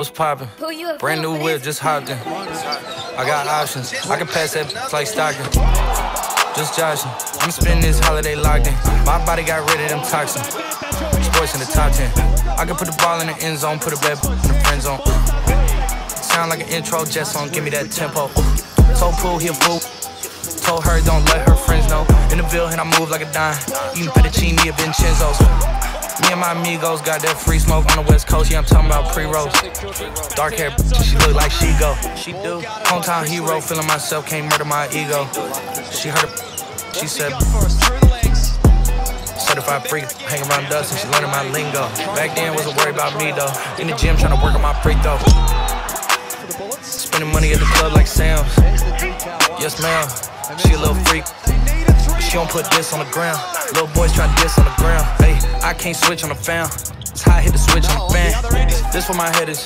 What's poppin'? Brand new whip, just hopped in. I got options. I can pass that like Stockton. Just joshing. I'm spending this holiday locked in. My body got rid of them toxins. Sports in the top 10. I can put the ball in the end zone, put a bad in the friend zone. Sound like an intro jet song, give me that tempo. Told Pool, he a. Told her don't let her friends know. In the Ville, and I move like a dime. Eating fettuccine at Vincenzo's. Me and my amigos got that free smoke on the west coast. Yeah, I'm talking about pre-rolls. Dark hair, she look like she go. She do. Hometown hero, feeling myself, can't murder my ego. She heard, a, she said. Certified freak, hang around dust and she learning my lingo. Back then, wasn't worried about me though. In the gym, trying to work on my free throw. Spending money at the club like Sam's. Yes, ma'am. She a little freak. She don't put this on the ground. Little boys try this on the ground. Hey, I can't switch on the fan. It's I hit the switch on the fan. This where my head is.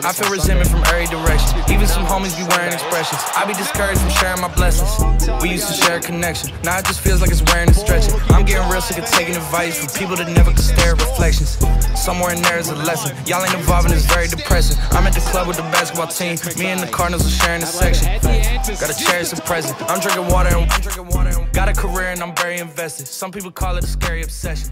I feel resentment from every direction. Even some homies be wearing expressions. I be discouraged from sharing my blessings. We used to share a connection. Now it just feels like it's wearing and stretching. I'm getting real sick of taking advice from people that never could stare at reflections. Somewhere in there is a lesson. Y'all ain't involved and it's very depressing. I'm at the club with the basketball team. Me and the Cardinals are sharing a section. Gotta cherish the present. I'm drinking water and I'm drinking water. Got a career and I'm very invested. Some people call it a scary obsession.